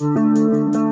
Música